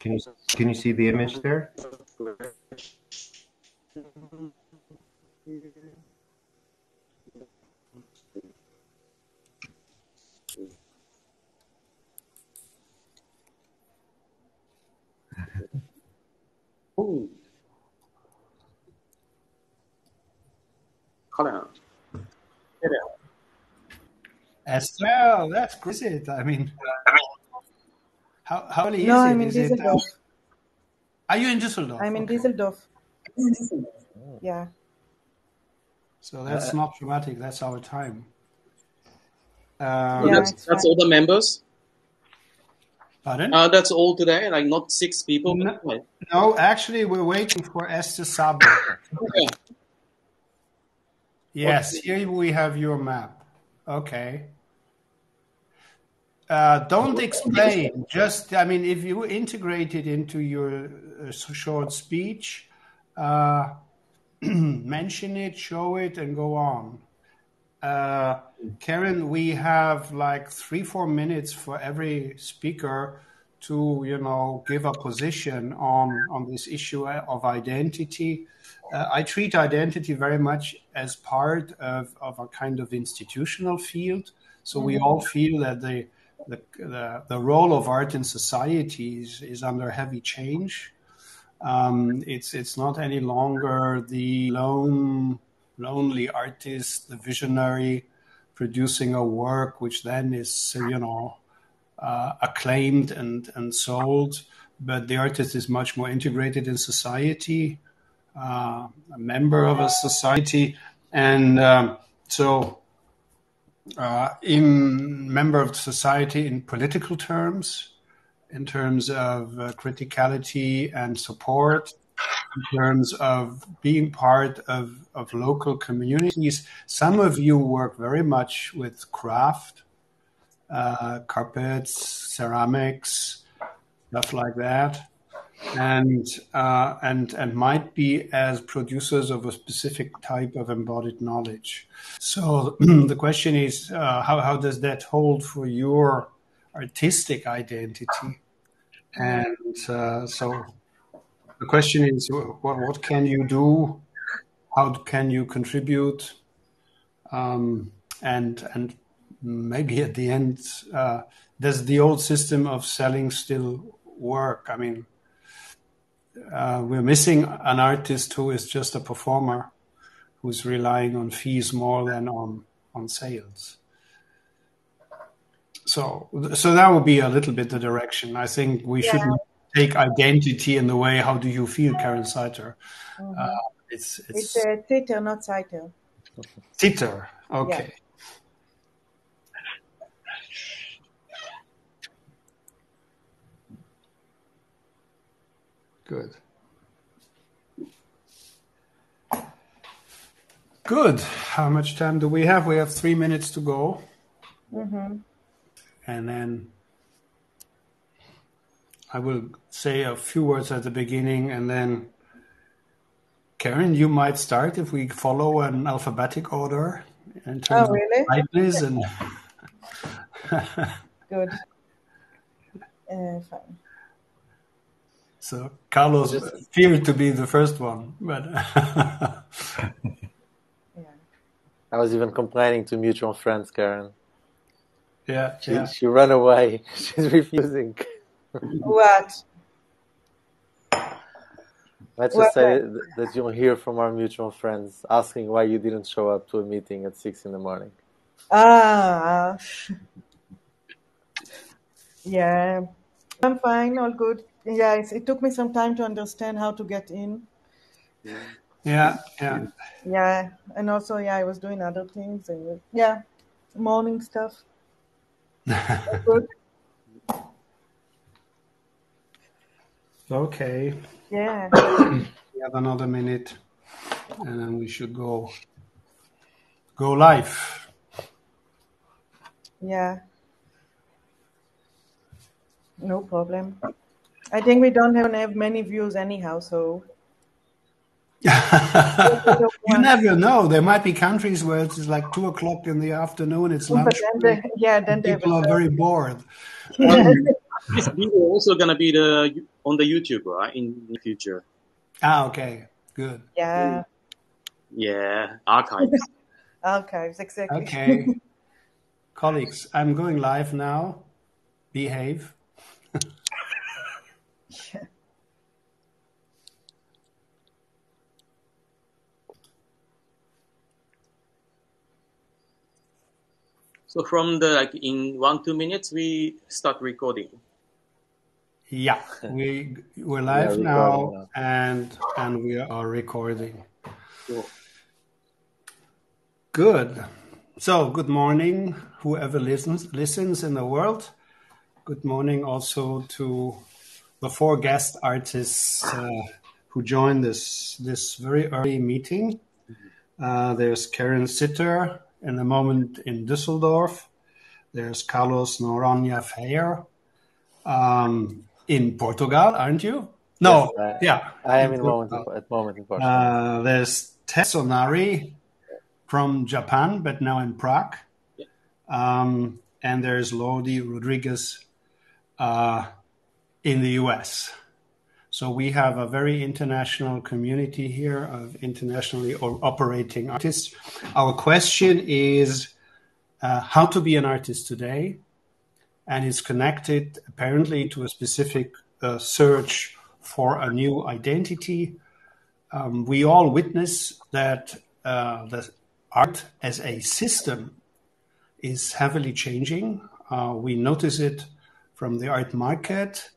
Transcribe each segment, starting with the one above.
Can you can you see the image there? Estelle, that's. I mean, how how early No, is it? I'm in Is it, uh, Düsseldorf. are you in Düsseldorf? I'm in Okay. Düsseldorf. Yeah. So that's Uh, not dramatic. That's our time. Um, Yeah, that's that's all the members. Pardon? Uh, that's all today. Like not six people. No. but. No, actually, we're waiting for Eszter Szabó. Okay. Yes, here we have your map. Okay. Uh, don't explain. Just, I mean, if you integrate it into your uh, short speech, uh, mention it, show it, and go on. Uh, Keren, we have like three, four minutes for every speaker to, you know, give a position on on this issue of identity. Uh, I treat identity very much as part of, of a kind of institutional field. So we all feel that the the, the, the role of art in societies is under heavy change. Um, it's it's not any longer the lone lonely artist, the visionary, producing a work which then is you know uh, acclaimed and and sold. But the artist is much more integrated in society, uh, a member of a society, and um, so uh, in member of society in political terms, in terms of uh, criticality and support, in terms of being part of, of local communities. Some of you work very much with craft, uh, carpets, ceramics, stuff like that. And uh, and and might be as producers of a specific type of embodied knowledge. So the question is, uh, how how does that hold for your artistic identity? And uh, so the question is, what what can you do? How can you contribute? Um, and and maybe at the end, uh, does the old system of selling still work? I mean, uh, we're missing an artist who is just a performer, who's relying on fees more than on on sales. So, so that would be a little bit the direction. I think we Yeah. shouldn't take identity in the way. How do you feel, Keren Cytter? Mhm. Uh, it's It's it's theater, not Saiter. Titter. Okay. Good. Good. How much time do we have? We have three minutes to go. hmm And then I will say a few words at the beginning and then Keren, you might start if we follow an alphabetic order in terms Oh, really? of brightness and Good. Uh, fine. So Carlos appeared to be the first one, but Yeah. I was even complaining to mutual friends, Keren. yeah, She, yeah. she ran away. She's refusing. What? Let's What- just say that you'll hear from our mutual friends asking why you didn't show up to a meeting at six in the morning. Ah. Yeah. I'm fine. All good. Yeah. It's, it took me some time to understand how to get in. Yeah, yeah. Yeah. And also, yeah, I was doing other things. And yeah, morning stuff. Good. Okay. Yeah. We have another minute and then we should go go live. Yeah. No problem. I think we don't have, have many views anyhow, so you never know. There might be countries where it's like two o'clock in the afternoon. It's But lunch. then they, yeah, then People are very bored. This video also gonna be the on the YouTube, right? In the future. Ah, okay, good. Yeah, Yeah, archives. archives exactly. Okay, colleagues, I'm going live now. Behave. so from the like in one two minutes we start recording. Yeah, we we're live are now, recording now. and and we are recording. Cool. Good. So, good morning, whoever listens listens in the world. Good morning also to the four guest artists uh, who joined this this very early meeting. Uh, there's Keren Cytter in the moment in Düsseldorf. There's Carlos Noronha Feio um, in Portugal, aren't you? No, Yes, I- yeah, I am in Portugal. moment at moment in Portugal. Uh, there's Tets Ohnari from Japan, but now in Prague. Um, and there's Lordy Rodriguez uh, in the US. So we have a very international community here of internationally operating artists. Our question is uh, how to be an artist today, and it's connected apparently to a specific uh, search for a new identity um, we all witness that uh, the art as a system is heavily changing. Uh, we notice it from the art market.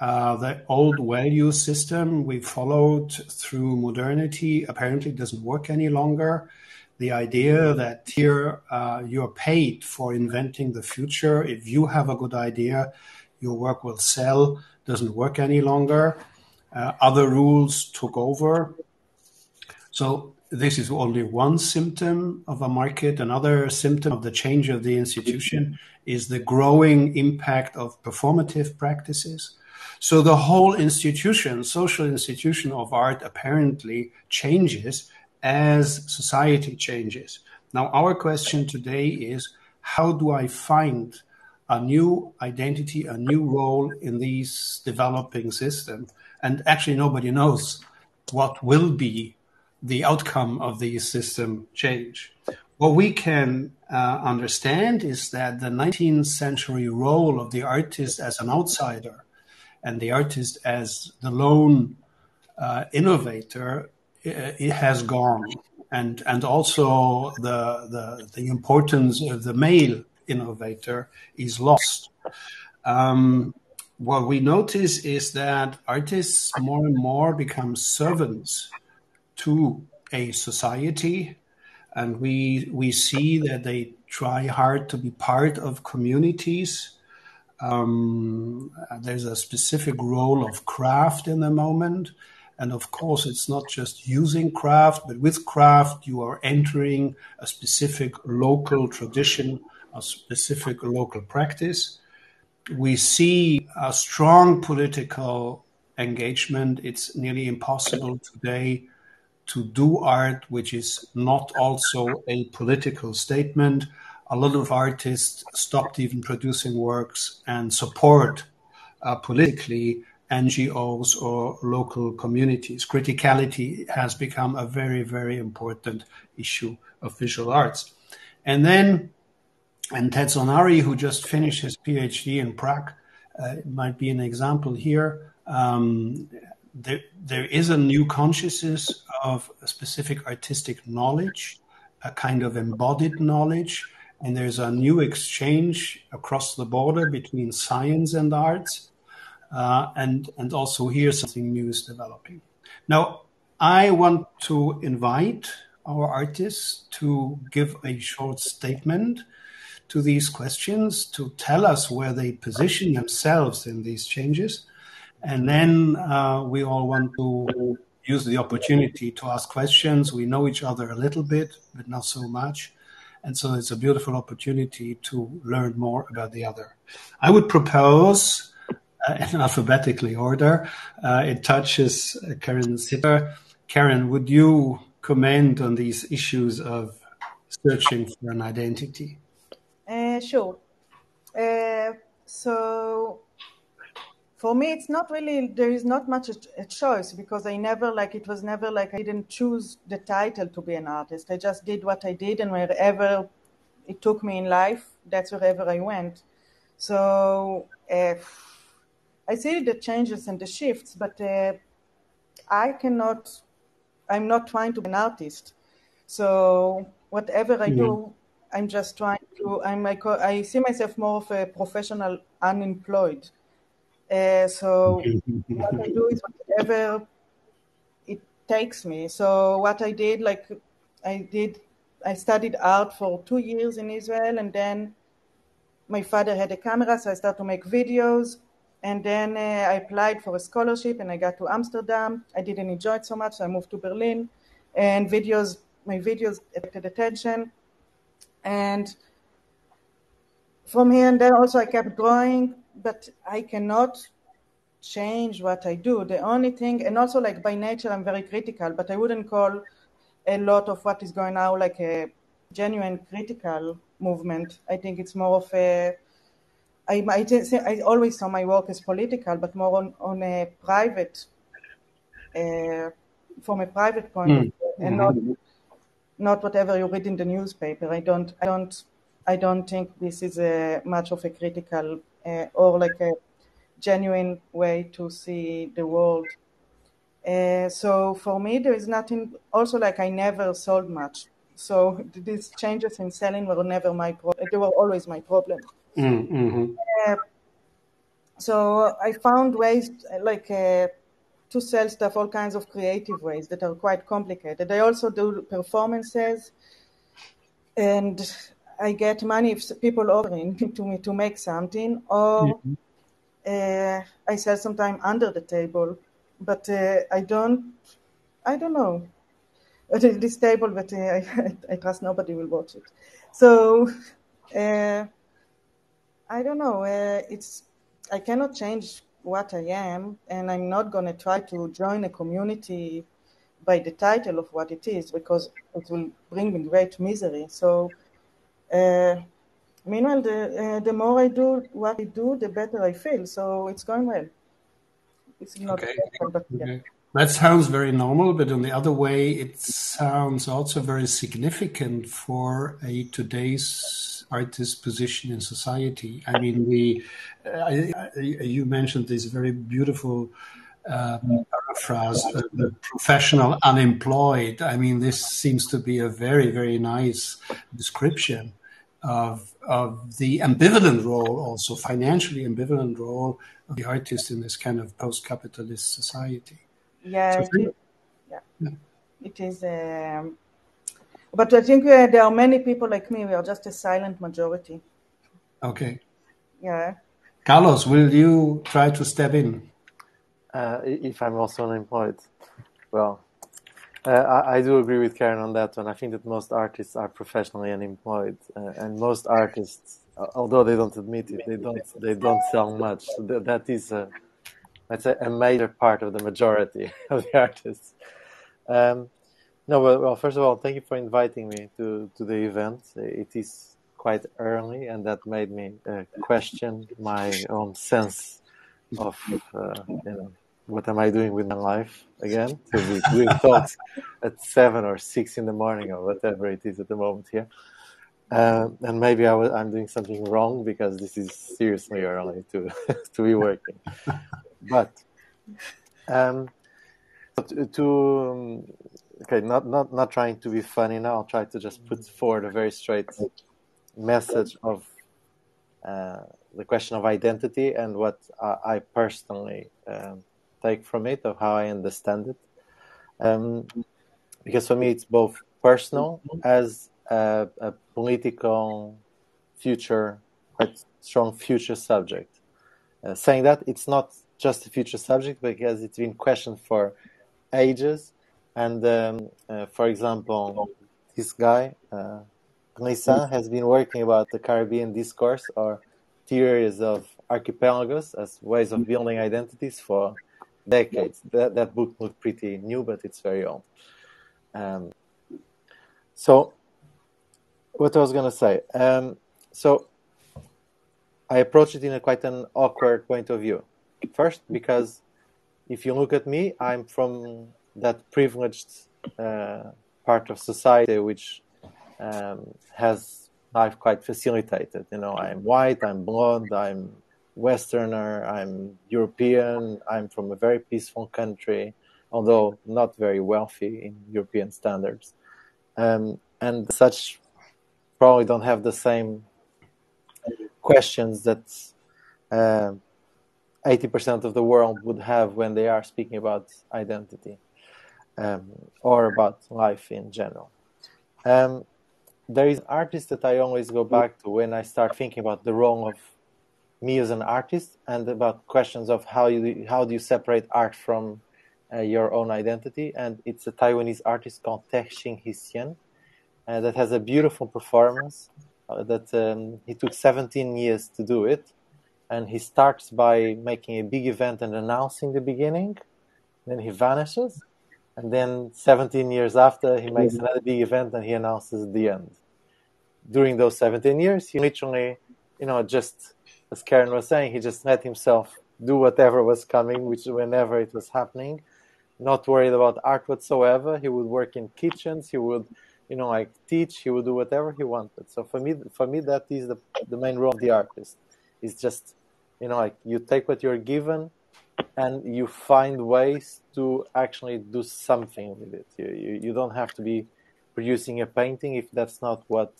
Uh, the old value system we followed through modernity apparently doesn't work any longer. The idea that here uh, you're paid for inventing the future. If you have a good idea, your work will sell, doesn't work any longer. Uh, other rules took over. So this is only one symptom of a market. Another symptom of the change of the institution is the growing impact of performative practices. So the whole institution, social institution of art apparently changes as society changes. Now our question today is how do I find a new identity, a new role in these developing system? And actually nobody knows what will be the outcome of the system change. What we can uh, understand is that the 19th century role of the artist as an outsider and the artist as the lone uh, innovator it has gone, and and also the the the importance of the male innovator is lost. Um, what we notice is that artists more and more become servants to a society, and we we see that they try hard to be part of communities. Um, there's a specific role of craft in the moment, and of course, it's not just using craft, but with craft, you are entering a specific local tradition, a specific local practice. We see a strong political engagement. It's nearly impossible today to do art which is not also a political statement. A lot of artists stopped even producing works and support uh, politically NGOs or local communities. Criticality has become a very, very important issue of visual arts. And then, and Tets Ohnari, who just finished his PhD in Prague, uh, might be an example here. Um, there, there is a new consciousness of specific artistic knowledge, a kind of embodied knowledge, and there's a new exchange across the border between science and arts, uh, and and also here something new is developing. Now, I want to invite our artists to give a short statement to these questions, to tell us where they position themselves in these changes. And then uh, we all want to use the opportunity to ask questions. We know each other a little bit, but not so much. And so it's a beautiful opportunity to learn more about the other. I would propose, uh, in alphabetically order, uh, it touches Keren Cytter. Keren, would you comment on these issues of searching for an identity? Uh, sure. Uh, so for me, it's not really, there is not much a, a, choice because I never, like, it was never like I didn't choose the title to be an artist. I just did what I did, and wherever it took me in life, that's wherever I went. So uh, I see the changes and the shifts, but uh, I cannot, I'm not trying to be an artist. So whatever I mm-hmm. do, I'm just trying to, I'm, I, I see myself more of a professional unemployed. Uh, so what I do is whatever it takes me. So what I did, like I did, I studied art for two years in Israel, and then my father had a camera, so I started to make videos. And then uh, I applied for a scholarship, and I got to Amsterdam. I didn't enjoy it so much, so I moved to Berlin. And videos, my videos attracted attention, and from here and there also I kept growing but I cannot change what I do. The only thing, and also like by nature, I'm very critical, but I wouldn't call a lot of what is going now like a genuine critical movement. I think it's more of a. I, I, I always saw my work as political, but more on, on a private, uh, from a private point, mm. and not not whatever you read in the newspaper. I don't, I don't, I don't think this is a much of a critical uh, or like a genuine way to see the world. Uh, so for me, there is nothing. Also, like I never sold much, so these changes in selling were never my problem. They were always my problem. Mm-hmm. Uh, so I found ways like uh, to sell stuff, all kinds of creative ways that are quite complicated. I also do performances, and I get money if people offering to me to make something, or mm-hmm. uh, I sell sometimes under the table. But uh, I don't, I don't know. This table, but uh, I, I, trust nobody will watch it. So uh, I don't know. Uh, it's I cannot change what I am, and I'm not going to try to join a community by the title of what it is because it will bring me great misery. So meanwhile, the uh, the more I do what I do, the better I feel. So it's going well. It's not okay. Better, but, yeah. okay. That sounds very normal, but on the other way, it sounds also very significant for a today's artist position in society. I mean, we, uh, you mentioned this very beautiful um, paraphrase, uh, the professional unemployed. I mean, this seems to be a very, very nice description of, of the ambivalent role, also financially ambivalent role of the artist in this kind of post-capitalist society. Yeah, so it is, yeah. yeah. it is. Um, but I think uh, there are many people like me. We are just a silent majority. Okay. Yeah. Carlos, will you try to step in? Uh, if I'm also unemployed, well, uh, I, I, do agree with Keren on that one. I think that most artists are professionally unemployed, uh, and most artists, although they don't admit it, they don't they don't sell much. That, that is a that's a, a, major part of the majority of the artists. Um, no, well, well, first of all, thank you for inviting me to to the event. It is quite early, and that made me uh, question my own sense of uh, you know what am I doing with my life again? Because we thought at seven or six in the morning or whatever it is at the moment here. Uh, and maybe I was, I'm doing something wrong because this is seriously early to to be working. But um, to, to um, okay, not not not trying to be funny now. I'll try to just put forward a very straight message of uh, the question of identity and what I, I personally um, take from it of how I understand it. Um, because for me, it's both personal as a, a political future, quite strong future subject. Uh, saying that it's not just a future subject because it's been questioned for ages. And um, uh, for example, this guy, uh, has been working about the Caribbean discourse or theories of archipelagos as ways of building identities for decades. That that book looked pretty new, but it's very old. Um, so, what I was gonna say. Um, so, I approach it in a quite an awkward point of view. First, because if you look at me, I'm from that privileged uh, part of society which um, has life quite facilitated. You know, I'm white, I'm blonde, I'm Westerner, I'm European, I'm from a very peaceful country, although not very wealthy in European standards. Um, and such probably don't have the same questions that uh, 80% of the world would have when they are speaking about identity um, or about life in general. Um, there is an artist that I always go back to when I start thinking about the role of me as an artist and about questions of how you how do you separate art from uh, your own identity. And it's a Taiwanese artist called Tehching Hsieh uh, that has a beautiful performance uh, that um, he took 17 years to do it. And he starts by making a big event and announcing the beginning. Then he vanishes. And then 17 years after, he makes another big event and he announces the end. During those 17 years, he literally, you know, just, as Keren was saying, he just let himself do whatever was coming, which whenever it was happening, not worried about art whatsoever. He would work in kitchens. He would you know like teach. He would do whatever he wanted. So for me for me that is the the main role of the artist. Is just you know like you take what you're given and you find ways to actually do something with it. You you, you don't have to be producing a painting if that's not what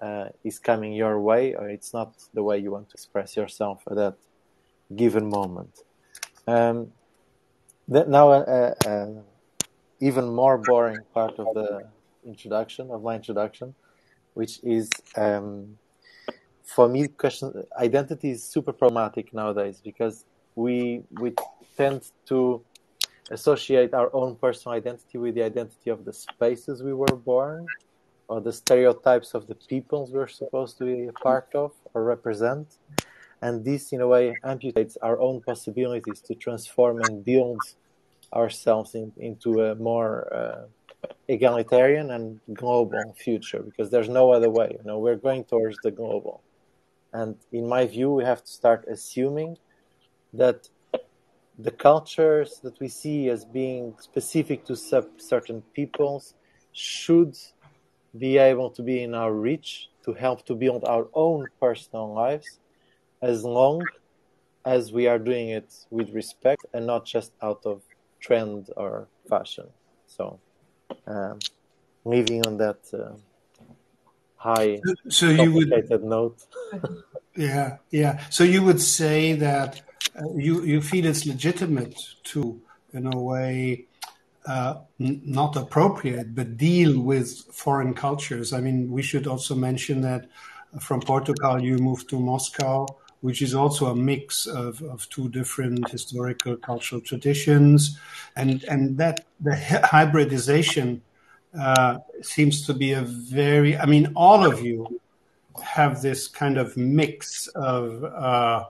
uh, is coming your way or it's not the way you want to express yourself at that given moment. Um, now uh, uh, even more boring part of the introduction of my introduction, which is um, for me, question identity is super problematic nowadays because we we tend to associate our own personal identity with the identity of the spaces we were born or the stereotypes of the peoples we're supposed to be a part of or represent. And this, in a way, amputates our own possibilities to transform and build ourselves in, into a more uh, egalitarian and global future because there's no other way. You know, we're going towards the global. And in my view, we have to start assuming that the cultures that we see as being specific to certain peoples should be able to be in our reach to help to build our own personal lives as long as we are doing it with respect and not just out of trend or fashion. So um, leaving on that uh, high so you would note. yeah, yeah. So you would say that uh, you you feel it's legitimate to, in a way, uh, not appropriate, but deal with foreign cultures. I mean, we should also mention that from Portugal you moved to Moscow which is also a mix of, of two different historical cultural traditions, and and that the hybridization uh, seems to be a very. I mean, all of you have this kind of mix of. Uh,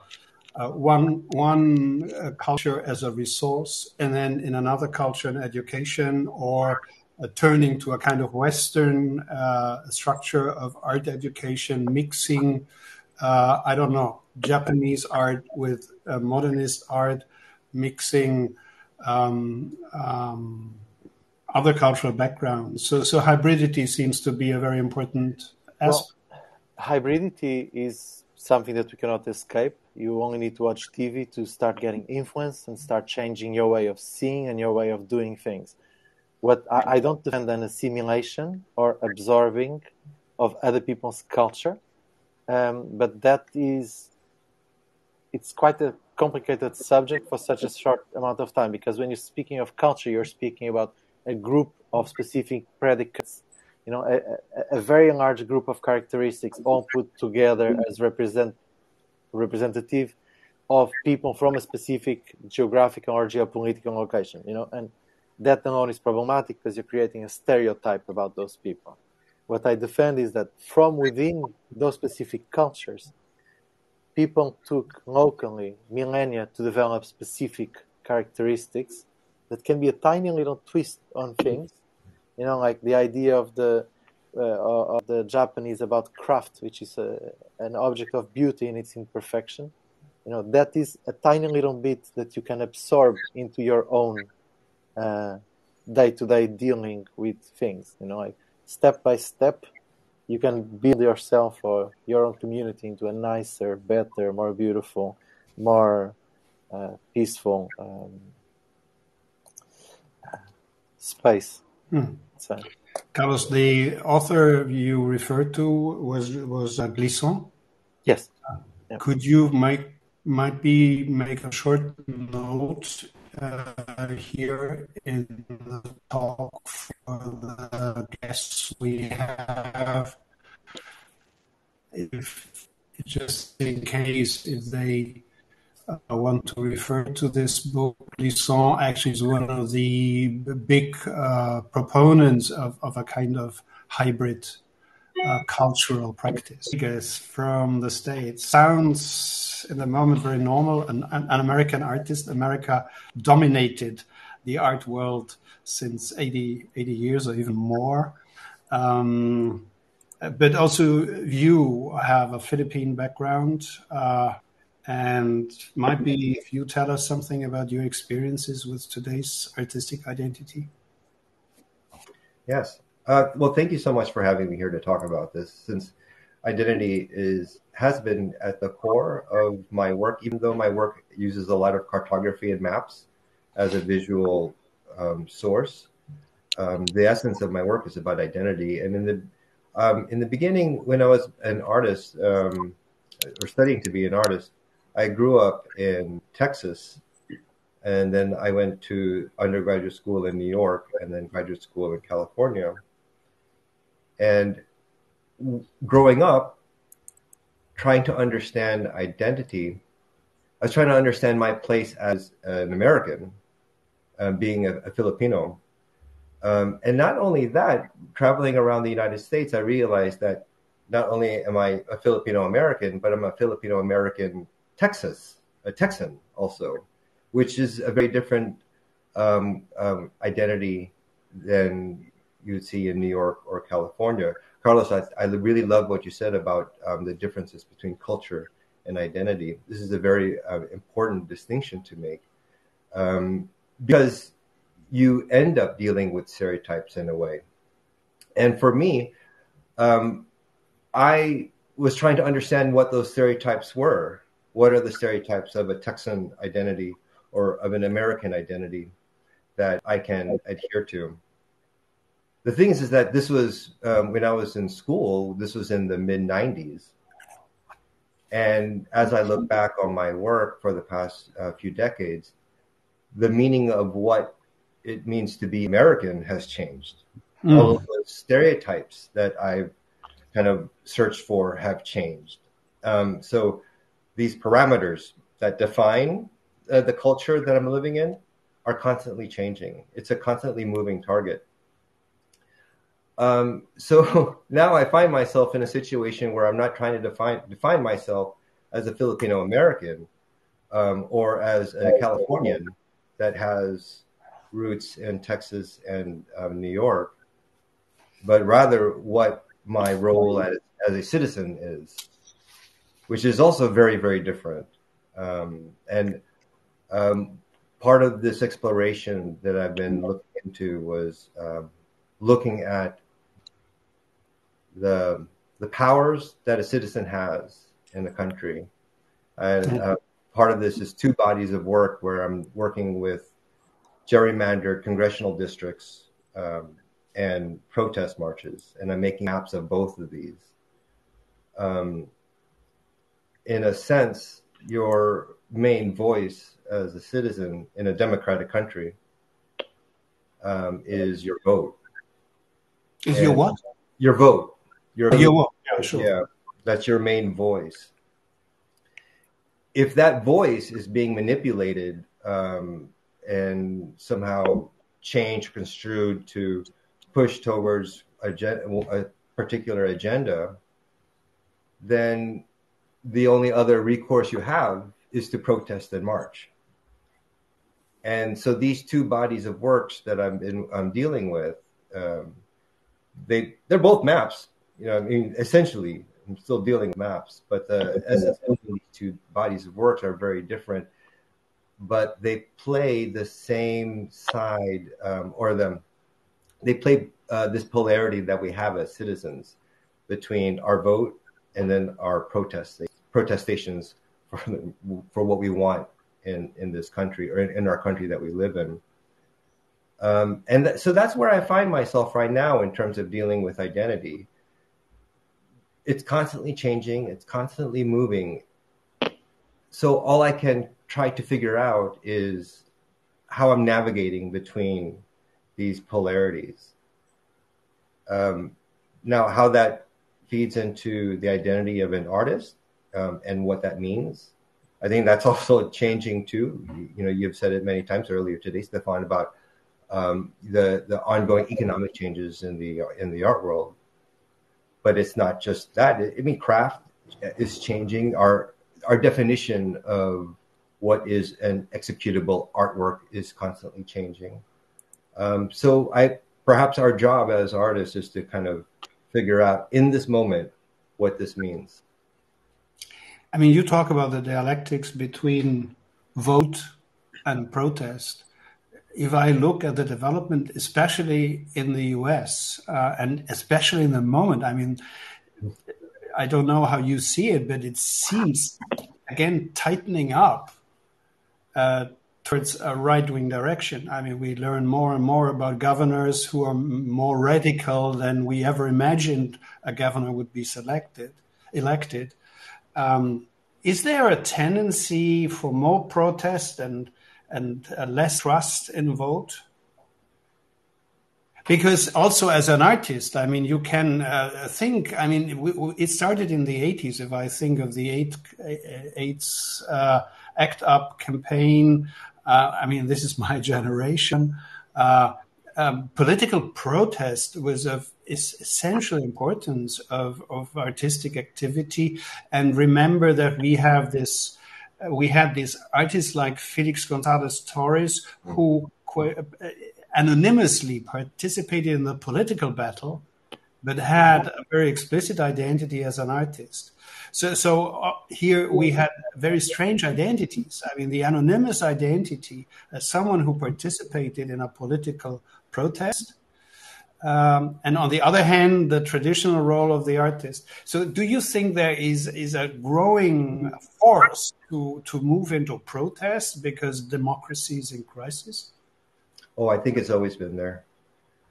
one one uh, culture as a resource, and then in another culture, an education, or uh, turning to a kind of Western uh, structure of art education, mixing. Uh, I don't know Japanese art with uh, modernist art, mixing um, um, other cultural backgrounds. So, so hybridity seems to be a very important aspect. Well, hybridity is something that we cannot escape. You only need to watch TV to start getting influenced and start changing your way of seeing and your way of doing things. What I, I don't defend an assimilation or absorbing of other people's culture, um, but that is it's quite a complicated subject for such a short amount of time because when you're speaking of culture, you're speaking about a group of specific predicates, you know, a, a very large group of characteristics all put together as represent representative of people from a specific geographical or geopolitical location, you know, and that alone is problematic because you're creating a stereotype about those people. What I defend is that from within those specific cultures, people took locally millennia to develop specific characteristics that can be a tiny little twist on things. You know, like the idea of the of the Japanese about craft, which is a, an object of beauty in its imperfection. You know, that is a tiny little bit that you can absorb into your own day to day dealing with things. You know, like step by step, you can build yourself or your own community into a nicer, better, more beautiful, more uh, peaceful um, space. Hmm. So, Carlos, the author you referred to was was uh, Glissant. yes. Could you make might be make a short note uh, here in the talk for the guests we have, if just in case if they uh, want to refer to this book, Glissant actually is one of the big uh, proponents of, of a kind of hybrid uh, cultural practice. Because from the States sounds in the moment very normal. An, an American artist, America dominated the art world since 80, 80 years or even more. Um, but also, you have a Philippine background. Uh, and might be if you tell us something about your experiences with today's artistic identity. Yes. Uh, well, thank you so much for having me here to talk about this. Since identity is has been at the core of my work, even though my work uses a lot of cartography and maps as a visual um, source. Um, the essence of my work is about identity, and in the um, in the beginning, when I was an artist um, or studying to be an artist, I grew up in Texas, and then I went to undergraduate school in New York, and then graduate school in California. And growing up, trying to understand identity, I was trying to understand my place as an American, um, being a, a Filipino. Um, and not only that, traveling around the United States, I realized that not only am I a Filipino American, but I'm a Filipino American Texas, a Texan also, which is a very different um, um, identity than you would see in New York or California. Carlos, I, I really love what you said about um, the differences between culture and identity. This is a very uh, important distinction to make um, because you end up dealing with stereotypes in a way. And for me, um, I was trying to understand what those stereotypes were. What are the stereotypes of a Texan identity or of an American identity that I can adhere to? The thing is, is that this was um, when I was in school. This was in the mid '90s, and as I look back on my work for the past uh, few decades, the meaning of what it means to be American has changed. Mm. All of those stereotypes that I've kind of searched for have changed. Um, so these parameters that define uh, the culture that I'm living in are constantly changing. It's a constantly moving target. Um, so now I find myself in a situation where I'm not trying to define define myself as a Filipino American um, or as a Californian that has roots in Texas and um, New York, but rather what my role as, as a citizen is, which is also very, very different. Um, and um, part of this exploration that I've been looking into was um, looking at the the powers that a citizen has in the country. And uh, part of this is two bodies of work where I'm working with gerrymandered congressional districts um, and protest marches, and I'm making maps of both of these. Um, in a sense, your main voice as a citizen in a democratic country um, is your vote. Is and your what? Your vote. Your, your vote. Yeah, sure. Yeah, that's your main voice. If that voice is being manipulated um, and somehow changed, construed to push towards a, a particular agenda, then the only other recourse you have is to protest and march. and so these two bodies of works that I'm in, I'm dealing with, um, they they're both maps. You know, I mean, essentially, I'm still dealing with maps, but the these two bodies of works are very different. But they play the same side, um, or the they play uh, this polarity that we have as citizens between our vote and then our protests, protestations for for what we want in in this country or in, in our country that we live in. Um, and th- so that's where I find myself right now in terms of dealing with identity. It's constantly changing. It's constantly moving. So all I can try to figure out is how I'm navigating between these polarities. Um, now, how that feeds into the identity of an artist um, and what that means. I think that's also changing too. You, know, you've said it many times earlier today, Stephan, about um, the the ongoing economic changes in the in the art world. But it's not just that. I mean, craft is changing. Our our definition of what is an executable artwork is constantly changing. Um, so I perhaps our job as artists is to kind of figure out in this moment what this means. I mean, you talk about the dialectics between vote and protest. If I look at the development, especially in the US, uh, and especially in the moment, I mean, I don't know how you see it, but it seems, again, tightening up uh, towards a right wing direction. I mean, we learn more and more about governors who are more radical than we ever imagined a governor would be selected, elected. Um, is there a tendency for more protest and and uh, less trust in vote? Because also as an artist, I mean, you can uh, think. I mean, it started in the '80s. If I think of the eight, AIDS uh, ACT UP campaign, uh, I mean, this is my generation. Uh, um, political protest was of essential importance of, of artistic activity. And remember that we have this, uh, we had these artists like Felix Gonzalez Torres who uh, anonymously participated in the political battle, but had a very explicit identity as an artist. So, so uh, here we had very strange identities. I mean, the anonymous identity as someone who participated in a political protest. Um, and on the other hand, the traditional role of the artist. So, do you think there is is a growing force to to move into protest because democracy is in crisis? Oh, I think it's always been there.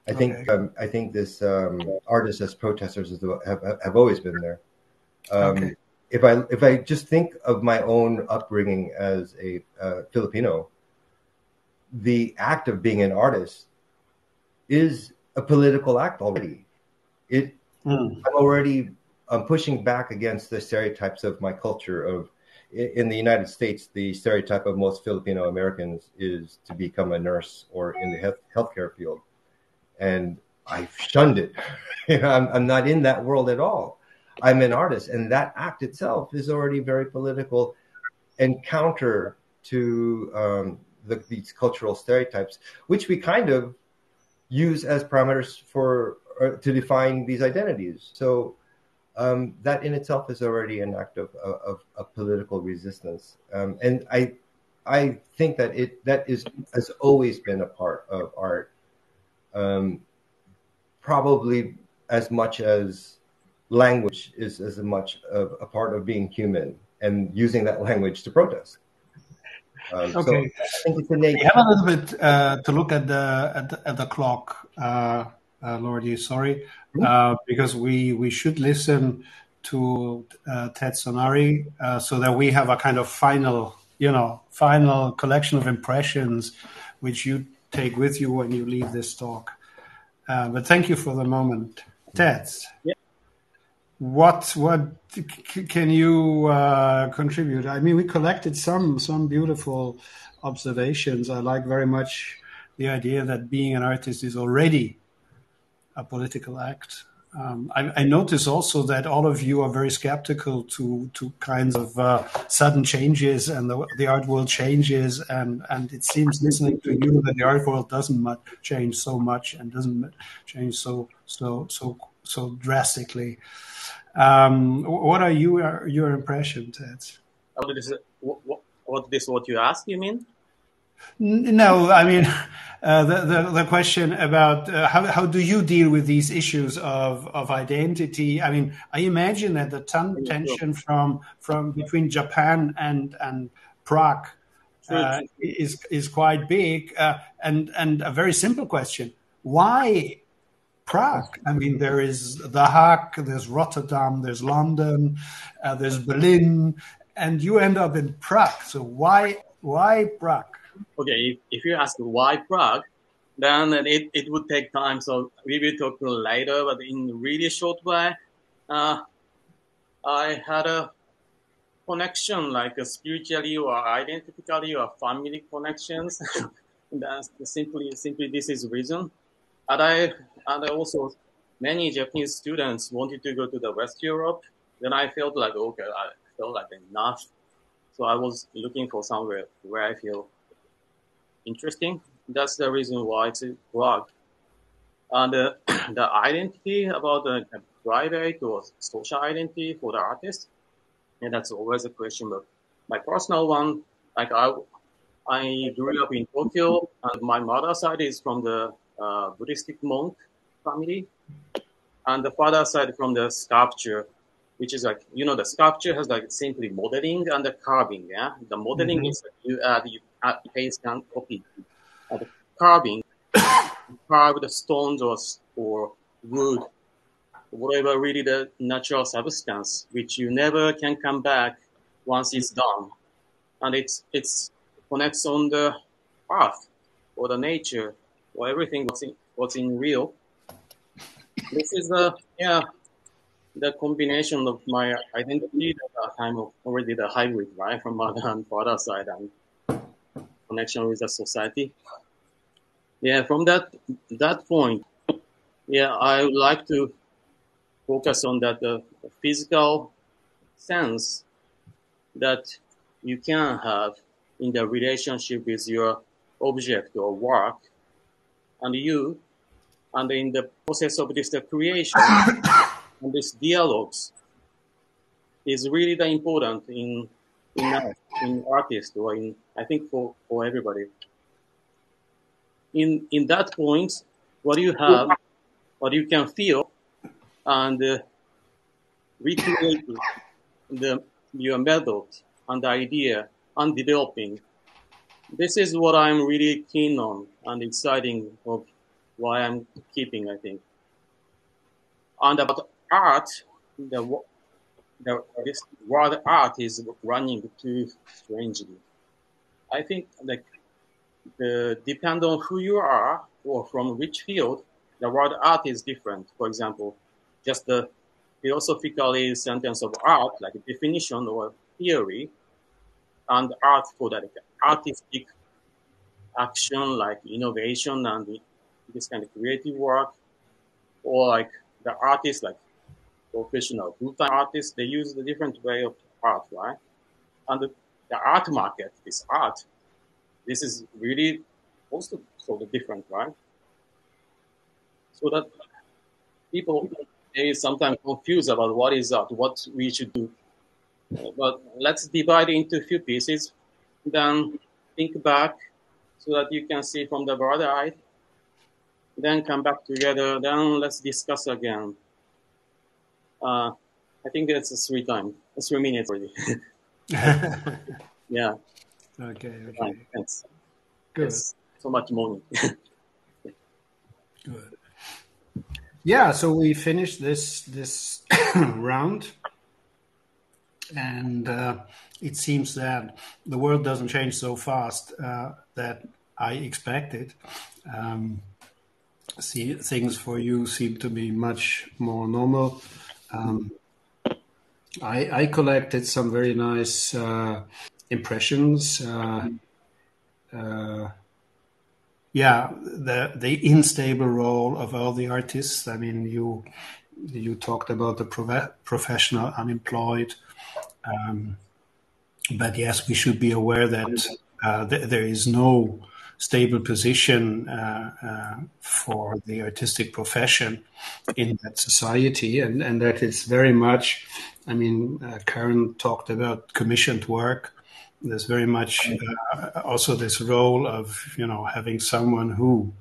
I okay. think um, I think this um, artists as protesters have have always been there. Um, okay. If I if I just think of my own upbringing as a uh, Filipino, the act of being an artist is a political act already. It mm. I'm already I'm pushing back against the stereotypes of my culture of in the United States, the stereotype of most Filipino Americans is to become a nurse or in the health, healthcare field. And I've shunned it. I'm, I'm not in that world at all. I'm an artist. And that act itself is already very political and counter to um, the, these cultural stereotypes, which we kind of use as parameters for uh, to define these identities. So um, that in itself is already an act of, of, of political resistance. Um, and I I think that it that is has always been a part of art, um, probably as much as language is as much of a part of being human and using that language to protest. Um, okay. So we have a little bit uh, to look at the at the, at the clock, uh, uh, Lordy. Sorry, mm-hmm. uh, because we we should listen to uh, Tets Ohnari uh, so that we have a kind of final, you know, final collection of impressions, which you take with you when you leave this talk. but thank you for the moment, Ted. Yeah what what can you uh, contribute? I mean, we collected some some beautiful observations. I like very much the idea that being an artist is already a political act. Um, I, I, notice also that all of you are very skeptical to to kinds of uh, sudden changes and the, the art world changes, and and it seems listening to you that the art world doesn't much change so much and doesn't change so so so so drastically. Um, what are you your impression, Tets? Oh, this is, what, what this what you ask? You mean? No, I mean uh, the, the, the question about uh, how how do you deal with these issues of of identity? I mean, I imagine that the ton- tension from from between Japan and and Prague uh, is is quite big. Uh, and and a very simple question: Why Prague? I mean, there is The Hague, there's Rotterdam, there's London, uh, there's Berlin, and you end up in Prague. So why why Prague? okay, if, if you ask why Prague, then it, it would take time. So we will talk later, but in really short way, uh, I had a connection like a spiritually or identically or family connections. That's simply, simply this is reason. And I, and also many Japanese students wanted to go to the West Europe. Then I felt like, okay, I felt like enough. So I was looking for somewhere where I feel interesting. That's the reason why it's a blog. And uh, the identity about the private or social identity for the artist, and that's always a question. But my personal one, like I, I grew up in Tokyo, and my mother's side is from the uh, Buddhistic monk family, and the father side from the sculpture, which is like you know the sculpture has like simply modeling and the carving. Yeah, the modeling mm-hmm. is you add you add paste and copy. Uh, the carving, carved the stones or, or wood, whatever really the natural substance, which you never can come back once it's done. And it's, it's connects on the earth or the nature or everything what's in, what's in real. This is the, yeah, the combination of my identity that I'm already the hybrid, right? From mother and father side and connection with the society. Yeah, from that that point, yeah, I would like to focus on that the physical sense that you can have in the relationship with your object or work, and you, and in the process of this the creation and this dialogues is really the important in in in artists or in I think for, for everybody. In in that point, what you have, what you can feel, and uh, recreate the your method and the idea and developing. This is what I'm really keen on and exciting of why I'm keeping. I think. And about art, the the, this word art is running too strangely. I think like the depend on who you are or from which field, the word art is different. For example, just the philosophically sentence of art, like a definition or theory, and art for that artistic action, like innovation and this kind of creative work, or like the artists like professional full-time artists, they use a different way of art, right? And the, the art market, is art, this is really also sort of different, right? So that people they sometimes confused about what is art, what we should do. But let's divide into a few pieces, then think back so that you can see from the broader eye. Then come back together. Then let's discuss again. Uh, I think that's a three time. That's three minutes already. yeah. Okay. Okay. thanks. Good. so much money. Good. Yeah. So we finished this this round, and uh, it seems that the world doesn't change so fast uh, that I expected. Um, see, things for you seem to be much more normal. Um, I, I, collected some very nice uh, impressions. Uh, uh, yeah, the the unstable role of all the artists. I mean, you you talked about the prof- professional unemployed. Um, but yes, we should be aware that uh, th- there is no stable position uh, uh, for the artistic profession in that society, and, and that is very much. I mean, uh, Keren talked about commissioned work. There's very much uh, also this role of you know having someone who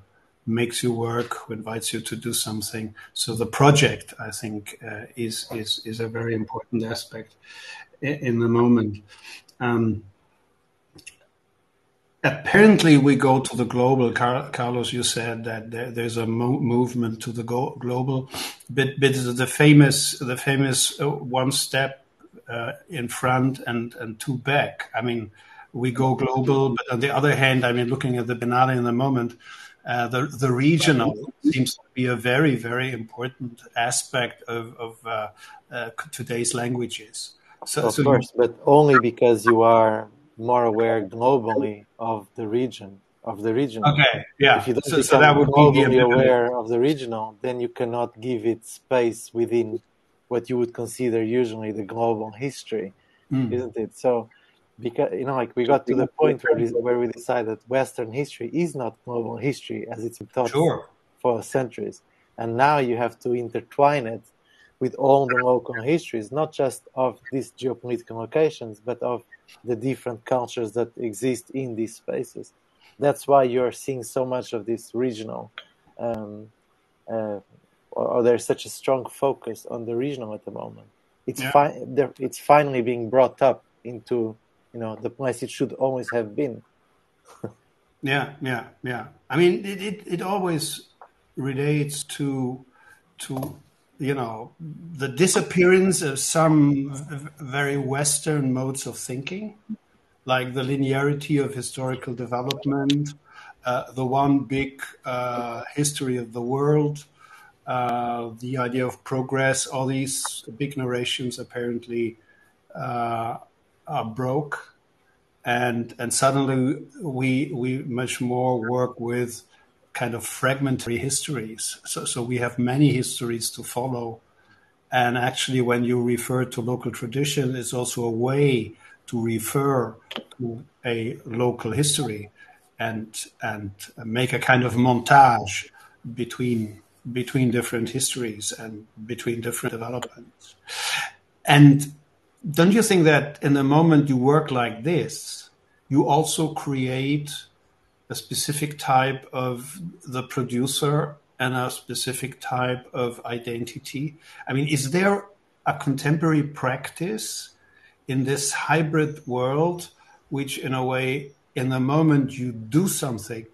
makes you work, who invites you to do something. So the project, I think, uh, is is is a very important aspect in, the moment. Um, apparently, we go to the global. Car- Carlos, you said that there, there's a mo- movement to the go- global, but but the famous the famous uh, one step uh, in front and and two back. I mean, we go global, but on the other hand, I mean, looking at the Biennale in the moment uh, the the regional seems to be a very very important aspect of, of uh, uh, today's languages. So, of so course, you... but only because you are more aware globally of the region of the regional. Okay, yeah. If you don't so, so that would globally be aware of the regional, then you cannot give it space within what you would consider usually the global history, mm. isn't it? So because you know like we got to the point where, we, where we decided western history is not global history as it's been taught sure. for centuries and now you have to intertwine it with all the local histories not just of these geopolitical locations but of the different cultures that exist in these spaces that's why you're seeing so much of this regional um, uh, or, there's such a strong focus on the regional at the moment it's yeah. fi- it's finally being brought up into you know the place it should always have been. yeah, yeah, yeah. I mean, it, it, it always relates to to you know the disappearance of some very Western modes of thinking, like the linearity of historical development, uh, the one big uh, history of the world. Uh, the idea of progress, all these big narrations apparently uh, are broke, and and suddenly we we much more work with kind of fragmentary histories. So so we have many histories to follow, and actually, when you refer to local tradition, it's also a way to refer to a local history, and and make a kind of montage between between different histories and between different developments. And don't you think that in the moment you work like this, you also create a specific type of the producer and a specific type of identity? I mean, is there a contemporary practice in this hybrid world, which in a way, in the moment you do something,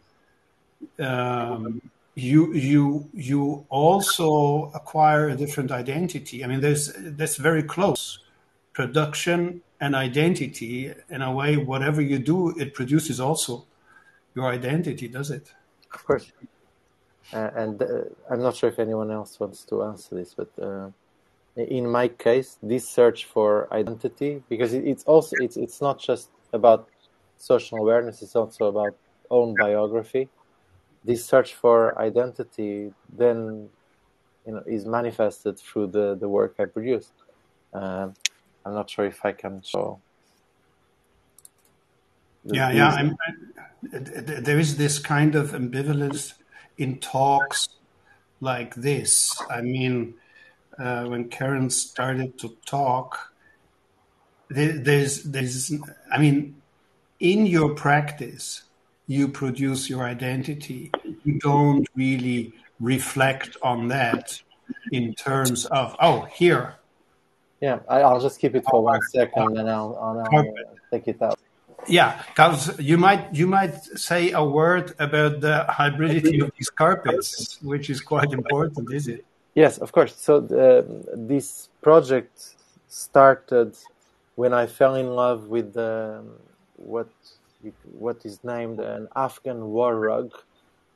um, you you you also acquire a different identity. I mean, there's that's very close production and identity in a way whatever you do it produces also your identity does it? Of course. Uh, and uh, i'm not sure if anyone else wants to answer this but uh, in my case this search for identity because it's also it's it's not just about social awareness it's also about own biography. This search for identity then you know is manifested through the the work i produce um, I'm not sure if I can show. Yeah, yeah. I'm, I, there is this kind of ambivalence in talks like this. I mean, uh, when Keren started to talk, there, there's, there's, I mean, in your practice, you produce your identity. You don't really reflect on that in terms of, oh, here, yeah, I, will just keep it for one second, and I'll, I'll, I'll take it out. Yeah, because you might you might say a word about the hybridity of these carpets, which is quite important, is it? Yes, of course. So the, this project started when I fell in love with the, what what is named an Afghan war rug,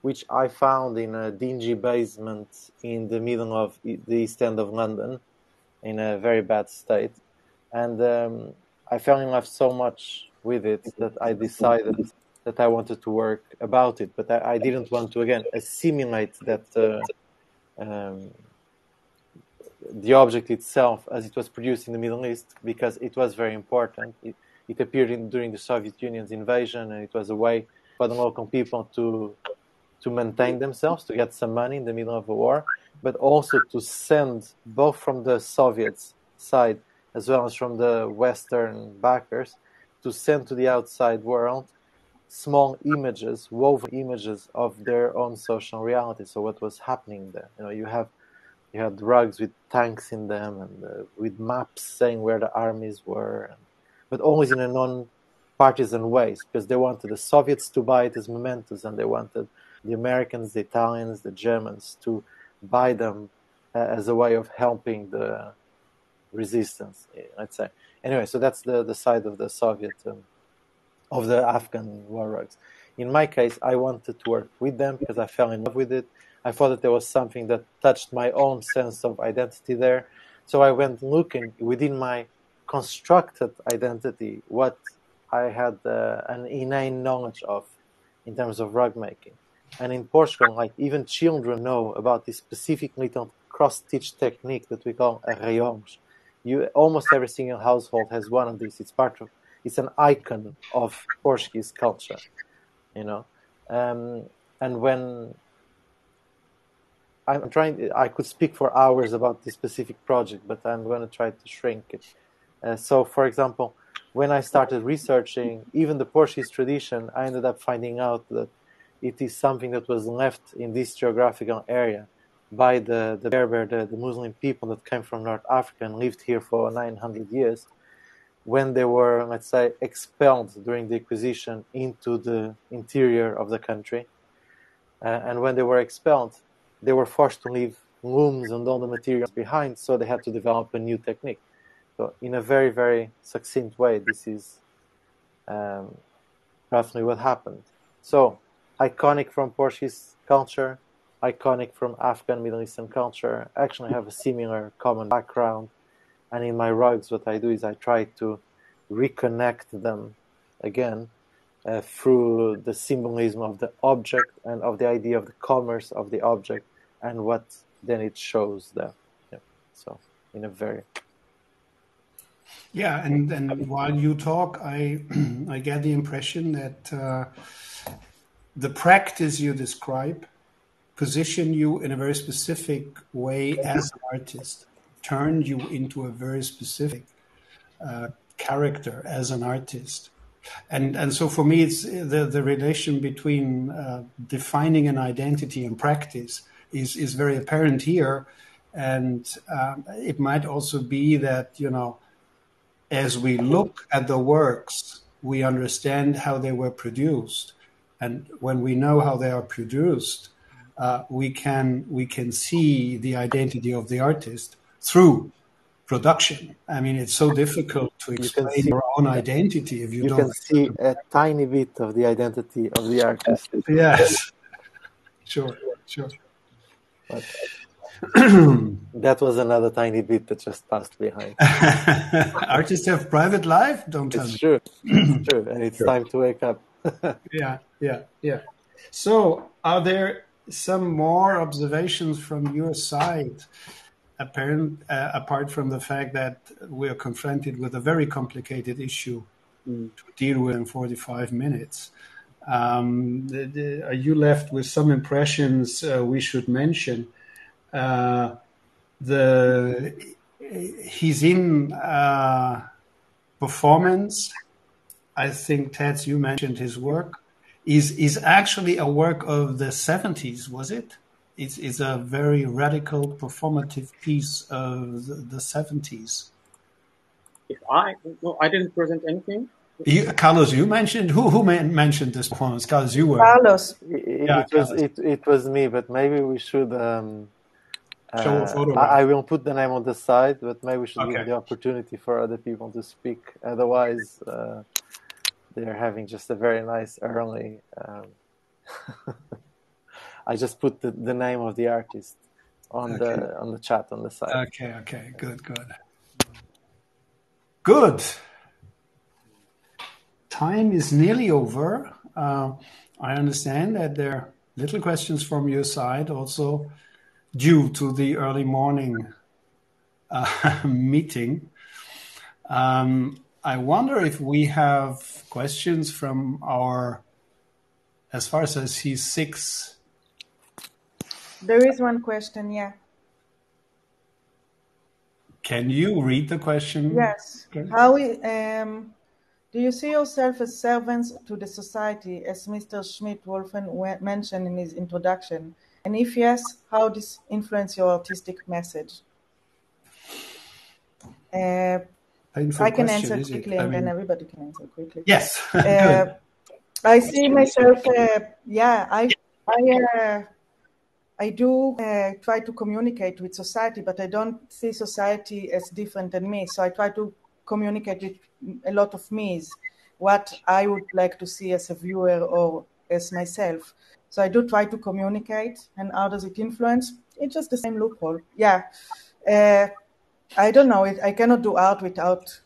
which I found in a dingy basement in the middle of the East End of London in a very bad state, and um, I fell in love so much with it that I decided that I wanted to work about it, but I, I didn't want to again assimilate that uh, um, the object itself as it was produced in the Middle East because it was very important. It, it appeared in, during the Soviet Union's invasion, and it was a way for the local people to to maintain themselves, to get some money in the middle of a war, but also to send both from the Soviets side as well as from the Western backers to send to the outside world small images, woven images of their own social reality. So what was happening there? You know, you have you had rugs with tanks in them and uh, with maps saying where the armies were, and, but always in a non-partisan ways because they wanted the Soviets to buy it as mementos, and they wanted the Americans, the Italians, the Germans to buy them uh, as a way of helping the resistance. Let's say anyway. So that's the the side of the Soviet. Um, of the Afghan war rugs. In my case, I wanted to work with them because I fell in love with it. I thought that there was something that touched my own sense of identity there. So I went looking within my constructed identity what I had uh, an innate knowledge of in terms of rug making. And in Portugal, like even children know about this specific little cross-stitch technique that we call arraiolos. You almost every single household has one of these. It's part of it's an icon of Portuguese culture, you know. Um, and when I'm trying, I could speak for hours about this specific project, but I'm going to try to shrink it. Uh, so, for example, when I started researching even the Portuguese tradition, I ended up finding out that it is something that was left in this geographical area by the, the Berber, the, the Muslim people that came from North Africa and lived here for 900 years when they were, let's say, expelled during the acquisition into the interior of the country. Uh, and when they were expelled, they were forced to leave looms and all the materials behind, so they had to develop a new technique. So, in a very, very succinct way, this is um, roughly what happened. So, iconic from Portuguese culture, iconic from Afghan Middle Eastern culture, actually have a similar common background. And in my rugs what i do is i try to reconnect them again uh, through the symbolism of the object and of the idea of the commerce of the object and what then it shows there yeah. so in a very yeah and and while you talk i i get the impression that uh, the practice you describe position you in a very specific way as an artist turned you into a very specific uh, character as an artist. And and so for me, it's the the relation between uh, defining an identity and practice is is very apparent here, and um, it might also be that you know, as we look at the works, we understand how they were produced, and when we know how they are produced, uh, we can we can see the identity of the artist through production. I mean, it's so difficult to explain you your own identity if you, you don't. can see a tiny bit of the identity of the artist. Yes, sure, sure. But that was another tiny bit that just passed behind. Artists have private life. Don't tell it's me. True. It's true, and it's sure. time to wake up. yeah, yeah, yeah. So, are there some more observations from your side? apparent, uh, apart from the fact that we are confronted with a very complicated issue mm. to deal with in 45 minutes. Um, the, the, are you left with some impressions uh, we should mention? Uh, the he's in uh, performance. I think Tets, you mentioned his work. Is is actually a work of the 70s, was it? it's, it's a very radical performative piece of the, the 70s. If I no, I didn't present anything. You, Carlos, you mentioned who who mentioned this performance? Carlos, you were Carlos. It, yeah, it was it, it was me, but maybe we should. Um, Show a photo. I, I, will put the name on the side, but maybe we should okay. give the opportunity for other people to speak. Otherwise, uh, they're having just a very nice early. Um, I just put the, the name of the artist on okay. the on the chat on the side. Okay, okay, good, good, good. Time is nearly over. Uh, I understand that there are little questions from your side, also due to the early morning uh, meeting. Um, I wonder if we have questions from our, as far as I see, six. There is one question, yeah. Can you read the question? Yes. Okay. How um, do you see yourself as servants to the society, as Mr. Schmidt-Wulffen mentioned in his introduction? And if yes, how this influence your artistic message? Uh, Painful I can question, answer quickly, I and then everybody can answer quickly. Yes, Uh. I see myself. Uh, yeah, I, I, uh, I do uh, try to communicate with society, but I don't see society as different than me. So I try to communicate with a lot of me's, what I would like to see as a viewer or as myself. So I do try to communicate, and how does it influence? It's just the same loophole. Yeah, uh, I don't know. It, I cannot do art without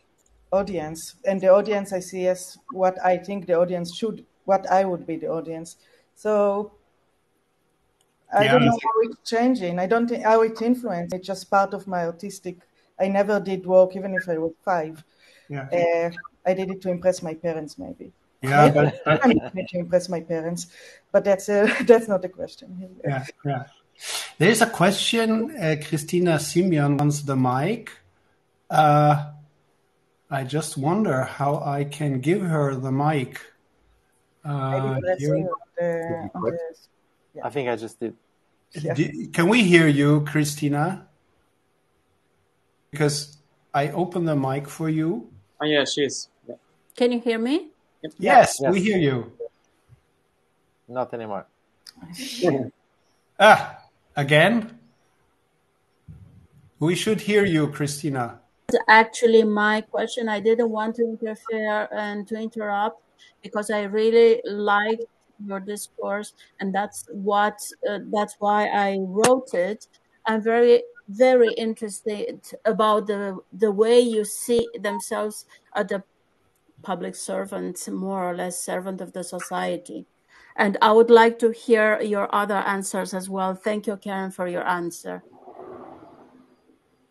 audience, and the audience I see as what I think the audience should, what I would be the audience. So I Yeah, don't know how it's changing. I don't think how it influenced. It's just part of my artistic. I never did work, even if I was five. Yeah, Uh, I did it to impress my parents, maybe. yeah, but, but I mean, to impress my parents, but that's uh, that's not the question. yeah, yeah. There's a question. Uh, Christina Simeon wants the mic. Uh, I just wonder how I can give her the mic. Maybe Uh, let's here- the, on the I think I just did. Yeah. Do- can we hear you, Christina? Because I opened the mic for you. Oh, yeah, she's. Yeah. Can you hear me? Yes, Yes. we hear you. Not anymore. Ah, again? We should hear you, Christina. Actually, my question, I didn't want to interfere and to interrupt because I really liked your discourse, and that's what uh, that's why I wrote it. I'm very very interested about the the way you see themselves as a public servant, more or less servant of the society. And I would like to hear your other answers as well. Thank you, Keren, for your answer.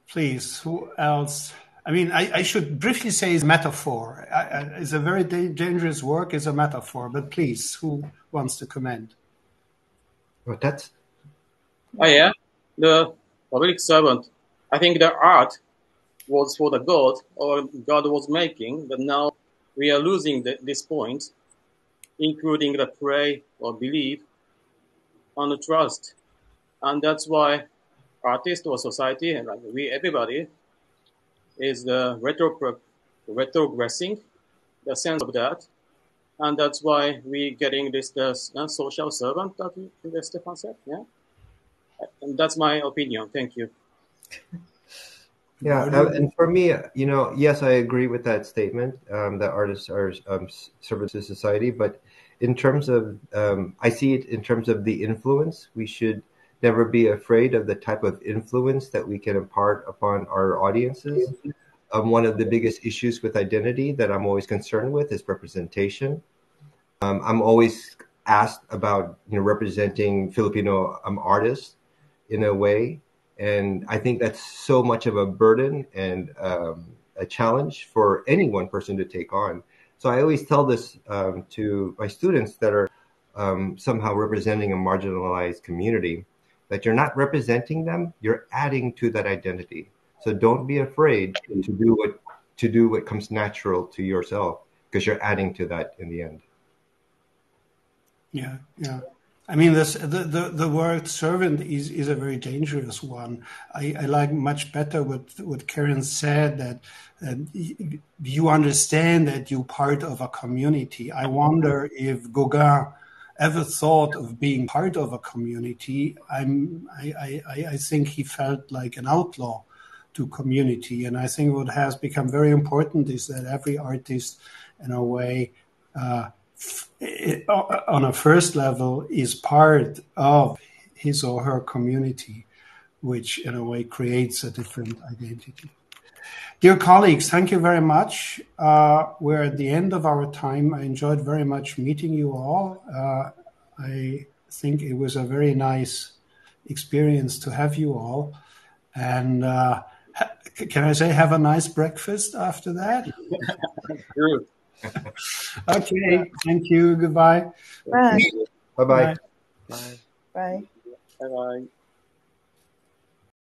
Please, who else? I mean, I, I should briefly say it's metaphor. I, I, it's a very da- dangerous work. It's a metaphor. But please, who wants to comment? But that? Oh, yeah. The public servant. I think the art was for the God or God was making, but now we are losing the, this point, including the pray or believe and the trust. And that's why artist or society, and like we, everybody, is the retro, retrogressing, the sense of that. And that's why we getting this, this uh, social servant that Stephan said, yeah? And that's my opinion. Thank you. Yeah, and for me, you know, yes, I agree with that statement um, that artists are um, servants to society. But in terms of, um, I see it in terms of the influence. We should never be afraid of the type of influence that we can impart upon our audiences. Um, one of the biggest issues with identity that I'm always concerned with is representation. Um, I'm always asked about, you know, representing Filipino um, artists in a way and I think that's so much of a burden and um, a challenge for any one person to take on. So I always tell this um, to my students that are um, somehow representing a marginalized community that you're not representing them, you're adding to that identity. So don't be afraid to do what to do what comes natural to yourself because you're adding to that in the end. Yeah, yeah. I mean, this, the, the, the word servant is, is a very dangerous one. I, I like much better what, what Keren said that uh, you understand that you're part of a community. I wonder if Gauguin ever thought of being part of a community. I'm, I, I, I think he felt like an outlaw to community. And I think what has become very important is that every artist, in a way, uh, on a first level is part of his or her community, which in a way creates a different identity. Dear colleagues, thank you very much. Uh, we're at the end of our time. I enjoyed very much meeting you all. Uh, I think it was a very nice experience to have you all. And uh, can I say have a nice breakfast after that? Good. Okay, thank you. Goodbye. Bye. Bye bye. Bye. Bye. Bye bye.